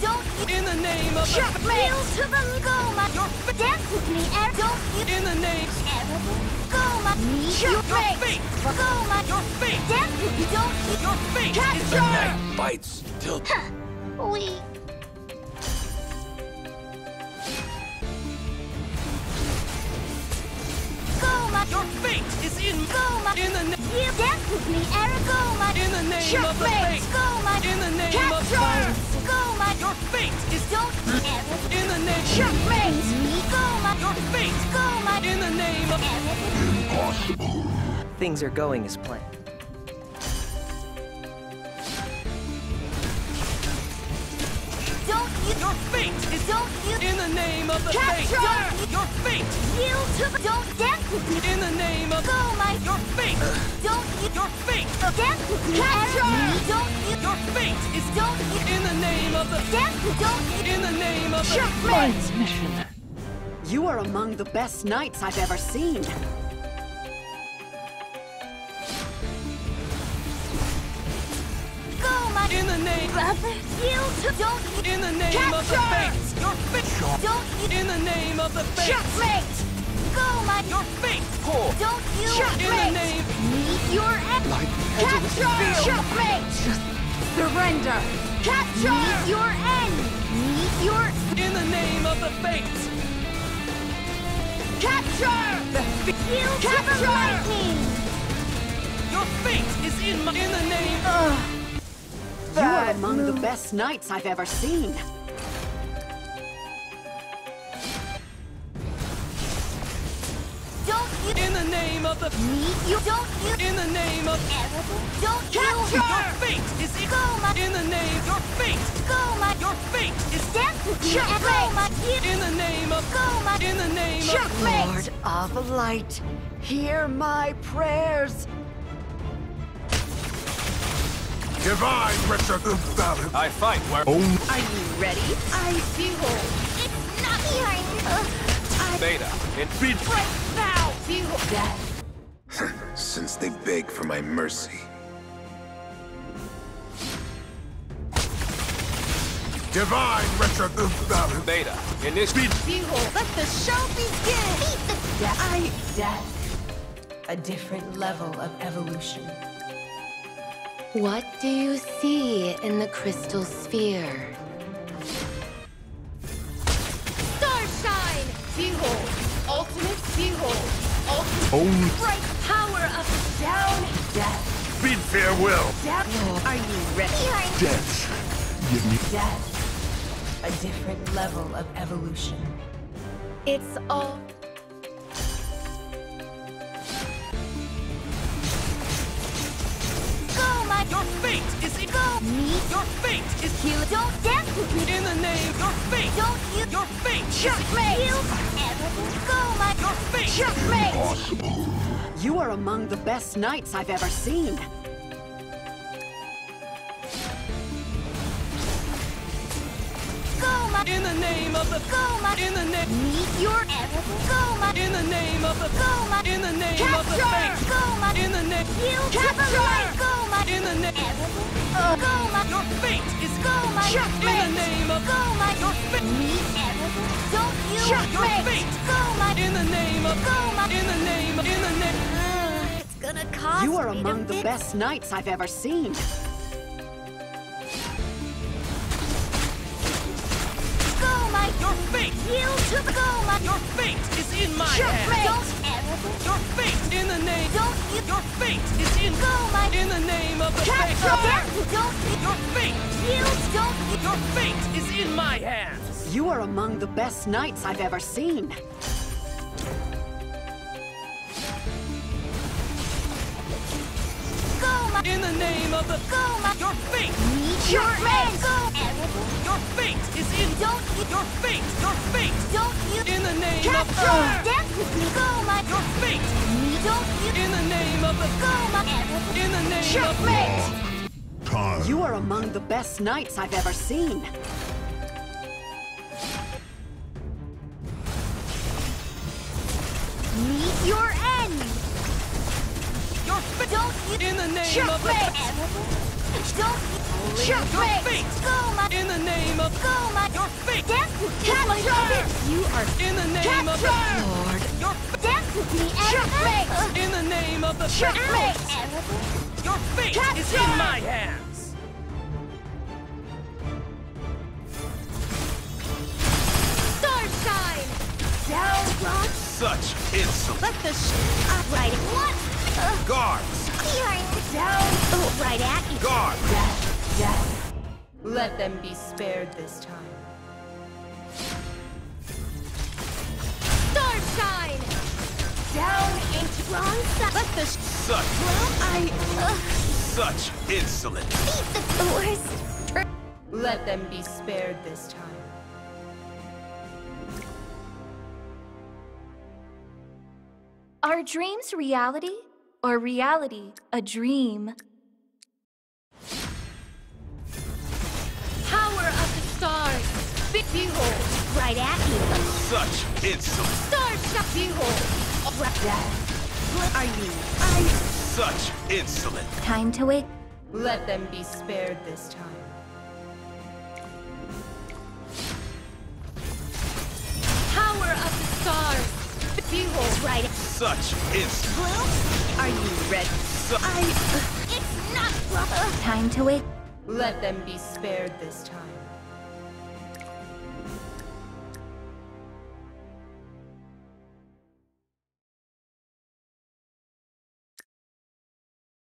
Don't you In the name of checkmate. Yield to the go, my Your fa- dance with me, and don't you In the name. ever go, my meet Your fate. fate. Go, my Your fate. me, don't you Your fate is the neck. Bites till Your fate is in go, my in the name. you dance with me, and In the name of the fate. Go, my In the name catch of her. Violence. My Your fate is don't ever in the name. checkmate. Me go, my Your fate go, my in the name of. Things are going as planned. Your fate is don't you in the name of the Catch fate. her! Your fate yield to the don't dance with me. in the name of Go, my your fate. don't you Your fate. dance with me. Catch. Don't you Your fate is don't you in the name of the dance with don't you in the name of the checkmate. mission. You are among the best knights I've ever seen. In the name. Yield don't in the name Catch of the her! fate. Your fate don't you in the name of the fate. checkmate. Go, my Your fate don't you in the name meet your end. Catch her. Checkmate. Surrender. Catch her. Meet your end. Meet your in the name of the fate. catch her. Yield to the her! lightning. Your fate is in my in the name You are among the best knights I've ever seen. Don't you in the name of the meet you don't you in the name of ever don't Catch you Your fate is in, Go, my- in the name your fate. go my Your fate is dance with me. Go my in the name of Go, my in the name of checkmate. Lord of light, hear my prayers. Divine retribution. I fight where only Are you ready? I behold. It's not behind. Uh, I Beta in beat. right now. Behold death. Since they beg for my mercy. Divine retribution. Beta in this beat. Behold. Let the show begin. Beat the death. I Death. A different level of evolution. What do you see in the crystal sphere? starshine. Behold. Ultimate behold. Ultimate Only bright power of down. Death. Bid farewell. Death. Are you ready? Behind. Death. Give me Death. A different level of evolution. It's all. Fate is in go. Meet your fate is you. Don't dance with me. in the name your fate. Don't you Your fate is checkmate. You ever go, my your fate. checkmate. You are among the best knights I've ever seen. In the name of the go, my in the name meet your ever go, my in the name of the go, my in the name catch of the her. fate. Go, my In the name yield to the light. Go, my in the name ever go, my your fate is go, my in the name of go, my your fate. meet ever don't you Your fate. Go, my In the name of go, my in the name in the name Uh, it's gonna cost You are among the best knights I've ever seen. Your fate yield to the go, my your fate is in my checkmate. hands. Don't ever Your fate in the name don't you your fate is in go, my in the name of the catch fate. her. Don't you Your fate yield. Don't you your fate is in my hands. You are among the best knights I've ever seen. go, my In the name of the go, my your fate meet your end. Go, your fate is in don't you your fate your fate don't you in the name catch of her. Dance with me. Go, my your fate. Don't you in the name of the go, my in the name of checkmate. Time. You are among the best knights I've ever seen. Meet your end. your fate Don't you you. In the name Your of the fate. Don't. Your Your fate. fate. Go, my. In the name of Go, my. Your fate. Dance with me, my. You are. In the name of the Lord. Your Dance with me, Your fate. in the name of the Your fate. Your fate is in my hands. Starshine. Down, Rock. Such insolence. Let the sh. Right. What? Uh, Guards! Hearing. Down. Oh, right at you. Guard! Death. Death. Let them be spared this time. Starshine. Down into wrong side. Let the sh. Such, Well, I. Uh, such insolence. beat the worst. Let them be spared this time. Are dreams reality? Or reality a dream? Power of the stars! Be- Behold! Right at you. Such insolence. Starshine. Behold. Right. Death. What are you? I. Such insolence. Time to wake. Let them be spared this time. Power of the stars! Behold. Right. Such insolence. Well, are you ready? I. It's not. Uh, Time to wake. Let them be spared this time.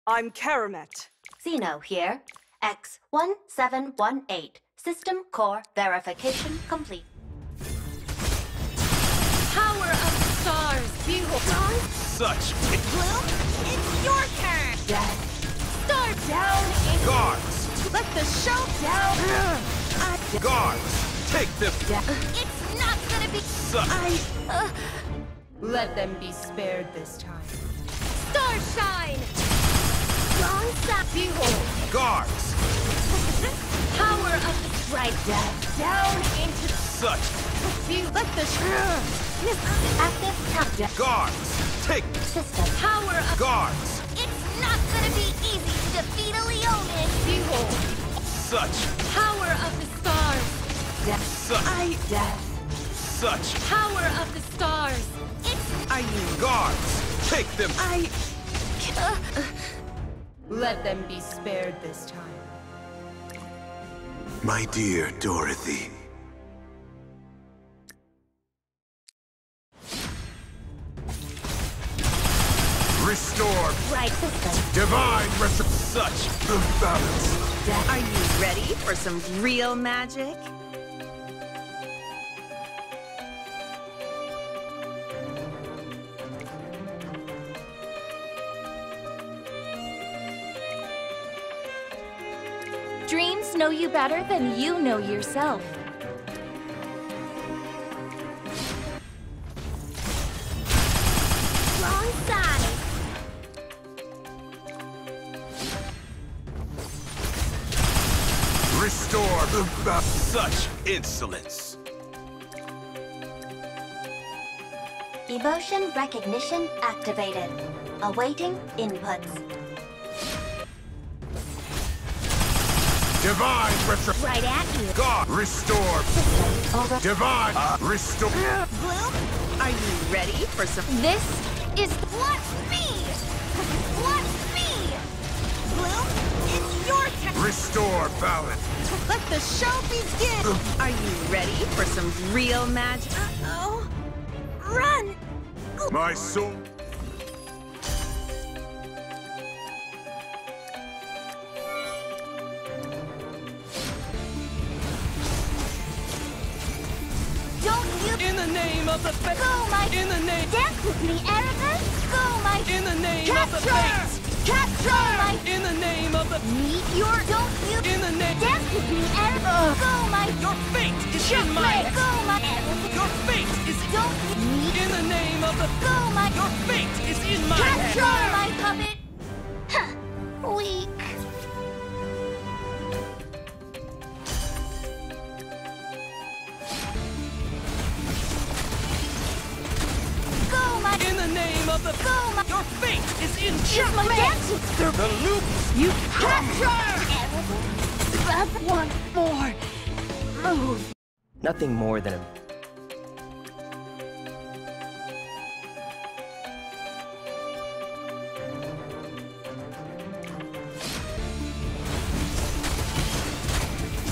I'm Karamet. Zeno here. X1718. System core verification complete. Such Bloom, it's your turn. Death. Start down in. guards! Let the show down. I. Guards! Take them! It's not gonna be. Such I. Uh, Let them be spared this time. Starshine. Wrong side. Behold! guards! Power of the Right. Death. Down into. Such Behold! Let the sh. Active countdown. guards! Take System. Power of guards! It's not gonna be easy to defeat a Leonin. Behold! Such Power of the stars! Death. such I. Death. such Power of the stars! It's. Are you? guards! Take them! I. Uh, Let them be spared this time. My dear Dorothy. Right. divine retro such good balance. Are you ready for some real magic? Dreams know you better than you know yourself. Balance. Such insolence. Emotion recognition activated. Awaiting inputs. Divine retro. Right at you. God restore. Over. Divine uh, restore. Bloom. Are you ready for some? This is Watch me. Restore balance. Let the show begin. Are you ready for some real magic? Uh-oh. Run. Oh. My soul. Don't you In the name of the fa- go, my. In the name. Dance with me, Erebus. Go, my. In the name of the Capture. Capture. My. In the name of the. Meet your. Don't you In the name. me, Erebus. Go, my. Your fate is in my Go, my. Your fate is Don't you in the name of the. Go, my. Your fate is in my Capture, my puppet. Huh. Weak. The name of the. Go, my. Your fate is in Checkmate! The loop You capture! One more move. Nothing more than a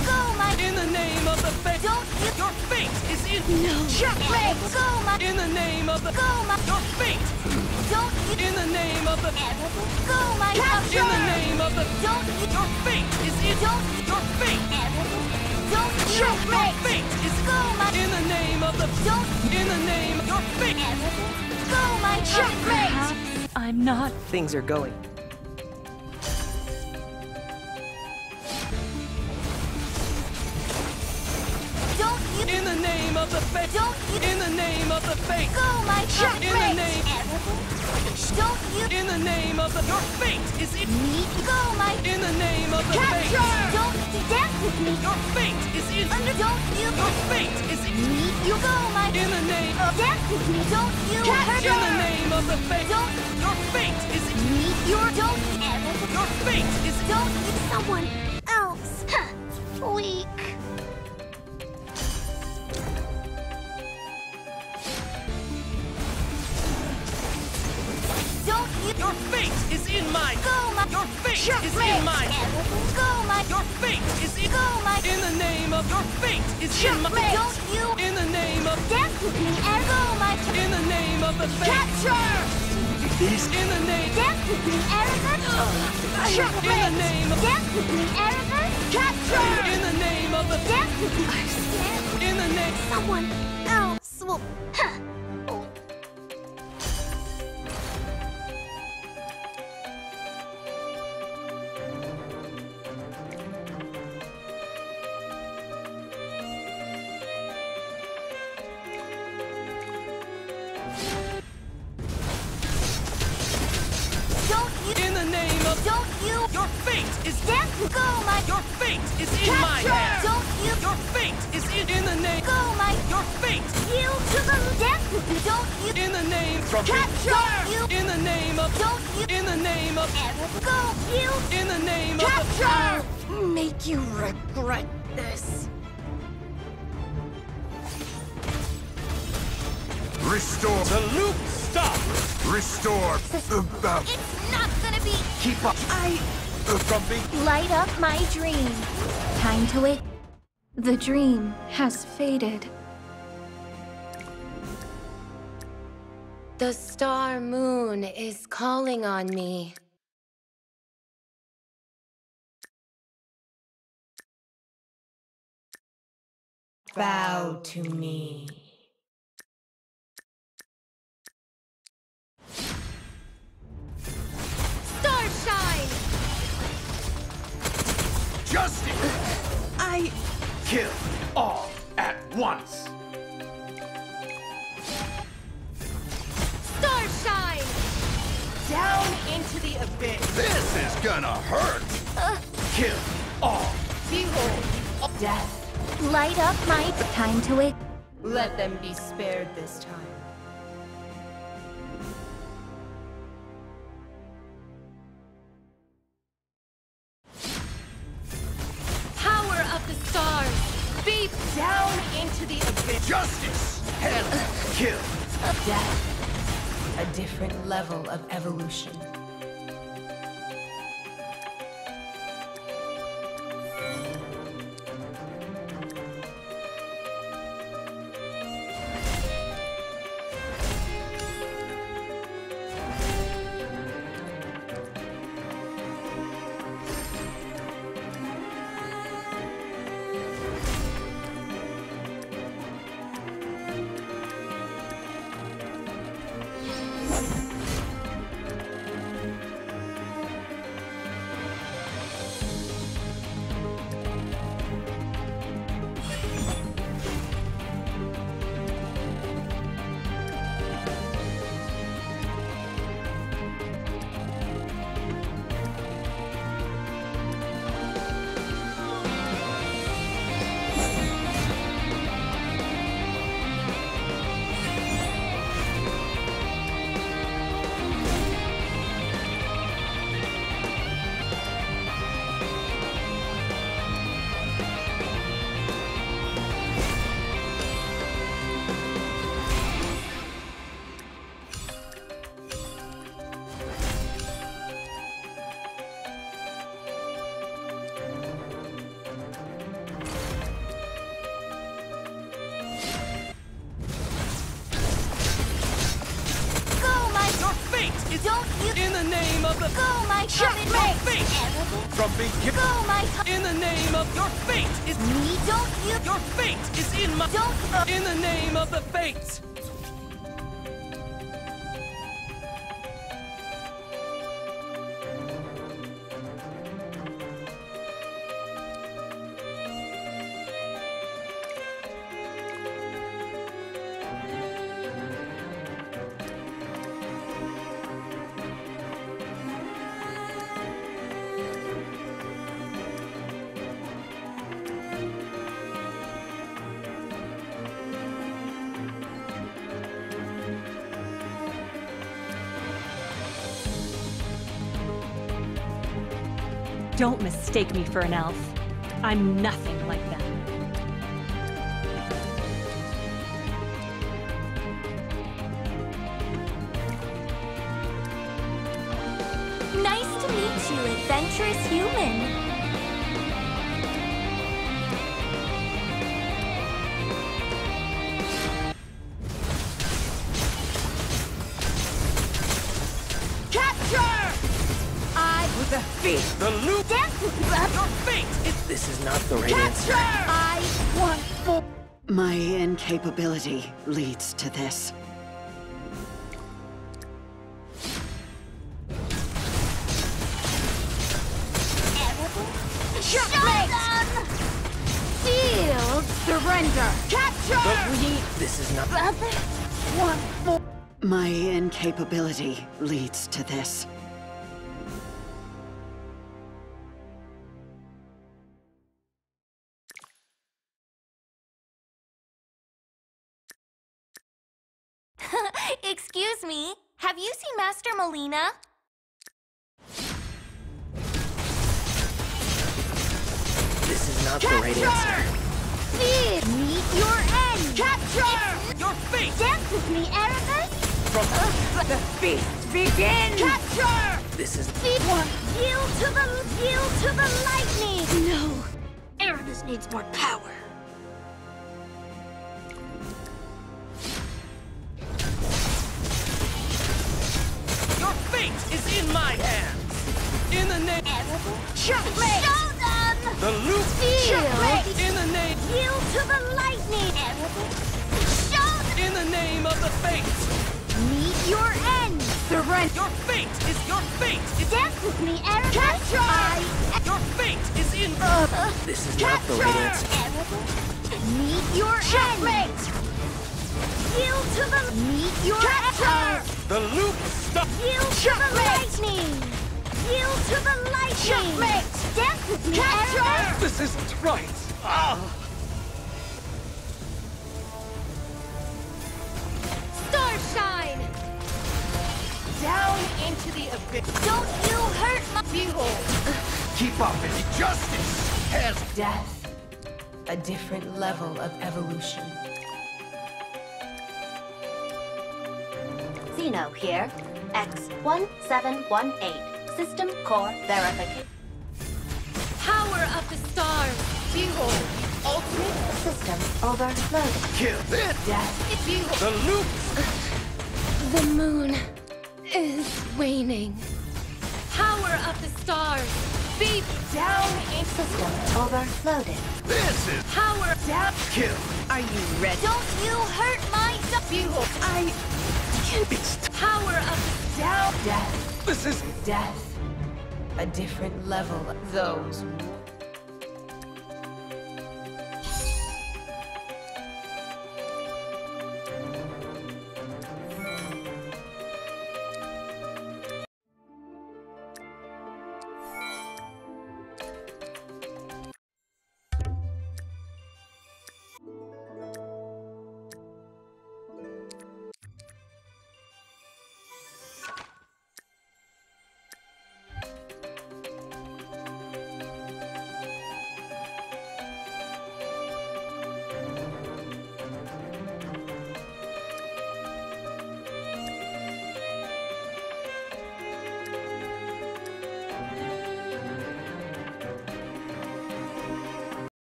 Go, my in the name of the fate. Don't you- Your fate is in no checkmate. Go, my in the name of the Go, my Your fate Don't you in the name of the Go, my capture! in the name of the Don't you Your fate is in Don't Your fate Don't you Your checkmate! fate is Go, my in the name of the Don't in the name of your fate. Go, my checkmate! I'm not. things are going. In the name of the fate. Don't you In the name of the fate. Go, my In the checkmate! name Don't you in the name of the your fate is in Go, my in the name of the fate. capture! Don't dance with me! Your fate is in Under don't you your fate is in You go, my in the name of... Dance with me! Don't you Capture! in the name of the fate. Don't Your fate is in meet your don't ever... your fate is don't someone else. Weak. Your fate is in my go, my your fate is checkmate. in my Go, my your fate is in go, my in the name of your fate is in my checkmate. Don't you in the name of dance with me and go, my in the name of the fate capture. in the name Dance with me, Aragorn. in the name of Dance with me, Aragorn. Capture. in the name of the me. I stand. in the name Someone else will. Huh. You? your fate is Dance with go, my. your fate is in my Capture. hand Don't you? your fate is in in the name Go, my. your fate Yield to the dance with me. Don't you? in the name Capture. Don't you? in the name of Don't you? in the name of Go. Yield. in the name of Capture. Make you regret this. Restore. the loop stop Restore the battle. It's not gonna be. keep up I grumpy Light up my dream. Time to wake. The dream has faded. The star moon is calling on me. Bow to me. Starshine. Justice! I Kill all at once! Starshine. Down into the abyss. This is gonna hurt! Uh. Kill all! Behold, death. Light up my. Time to wake. Let them be spared this time. Go, my Checkmate! Fate! From being given. Go, my In the name of your fate is Me, don't you? your fate is in my Don't- in the name of the fates. Don't mistake me for an elf. I'm nothing like them. Nice to meet you, adventurous human. Feet, the loop. dance with Your fate is This is not the right answer. I want for My incapability leads to this. Checkmate! Field surrender! Capture! This is not. One for My incapability leads to this. You seen Master Molina? This is not the right answer. Field! Meet your end! Capture! your fate. Dance with me, Erebus! Uh, the feast begins. Capture! This is. One. Yield to the yield to the lightning! No. Erebus needs more power. Checkmate! Show them! the loop. In the name, Yield to the lightning! Show them! in the name of the fate! Meet your end! Surrender! Your fate is your fate. Is Dance with me, Erebus! Capture! I... your fate is in. This is not the right answer. Meet your Checkmate! Yield to the... Meet your Capture! Checkmate! Dance with me, Erebus! This isn't right. Ah. Starshine! Down into the abyss. Don't you hurt my... Behold, Keep up and justice has death. A different level of evolution. Xeno here. X1718. System core verification. Power of the stars! Behold, ultimate System overloaded. kill this. death. The loop. The moon is waning. Power of the stars! Be Down into System overloaded. This is power death. kill. Are you ready? Don't you hurt my... Behold, I power of the down death. This is Death. A different level. Those